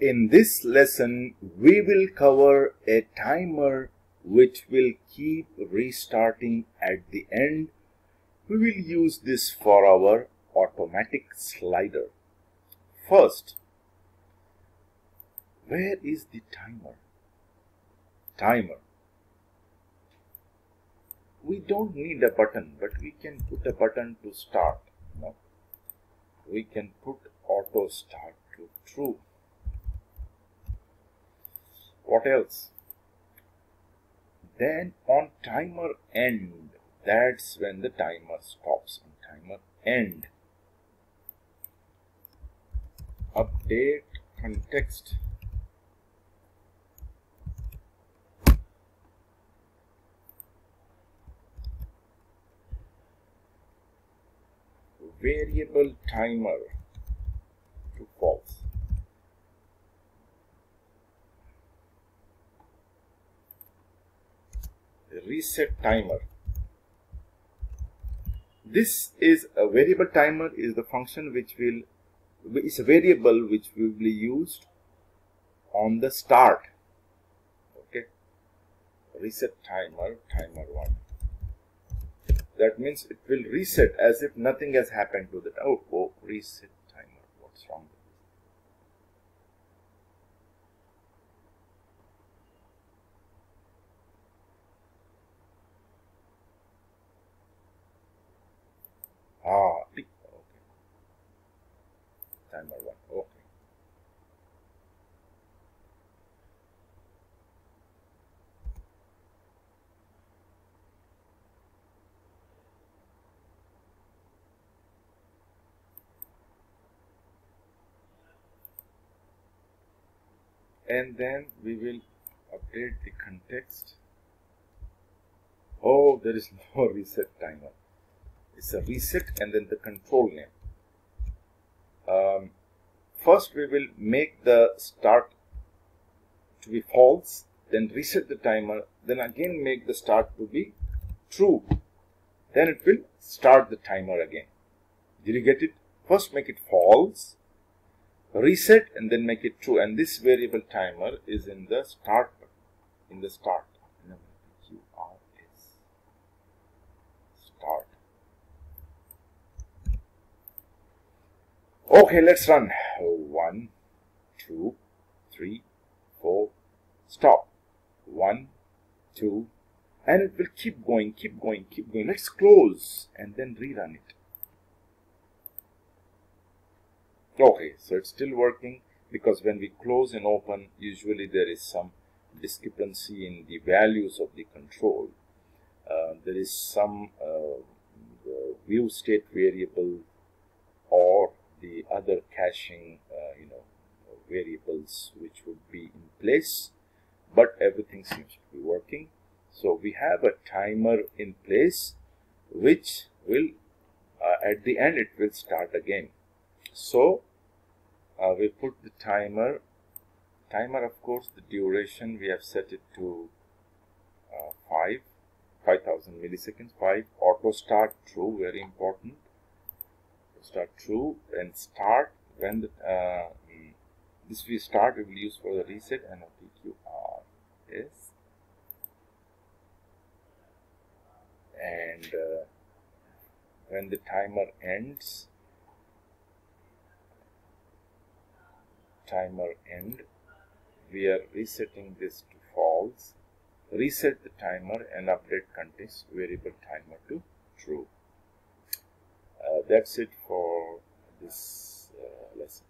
In this lesson, we will cover a timer which will keep restarting at the end. We will use this for our automatic slider. First, where is the timer? Timer. We don't need a button, but we can put a button to start. No. We can put auto start to true. What else? Then on timer end, that's when the timer stops on timer end. Update context variable timer to false. Reset timer. This is a variable timer is the function which will is a variable which will be used on the start. Okay. Reset timer, timer 1 that means it will reset as if nothing has happened to that. Oh, oh, reset timer. What's wrong with this? Ah, okay. Timer one. Okay. and then we will update the context oh there is no reset timer it's a reset and then the control name um, first we will make the start to be false then reset the timer then again make the start to be true. Then it will start the timer again. Did you get it? First make it false reset and then make it true. And this variable timer is in the start in the start start okay let's run. One two three four. Stop. One two and it will keep going keep going keep going. Let's close and then rerun it. Okay so it's still working because when we close and open usually there is some discrepancy in the values of the control. Uh, there is some uh, view state variable caching uh, you know variables which would be in place but everything seems to be working. So we have a timer in place which will uh, at the end it will start again. So uh, we put the timer timer of course the duration we have set it to uh, 5 5000 milliseconds 5 auto start true very important. Start true and start when the uh, this we start we will use for the reset and PQR is and uh, when the timer ends timer end we are resetting this to false. Reset the timer and update context variable timer to true. Uh, that's it for this uh, lesson